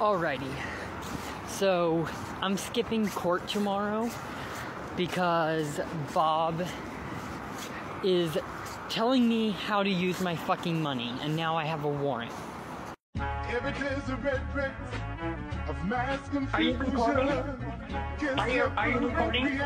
Alrighty. So I'm skipping court tomorrow because Bob is telling me how to use my fucking money, and now I have a warrant. A red dress of mass Are you recording? Are you- are you recording?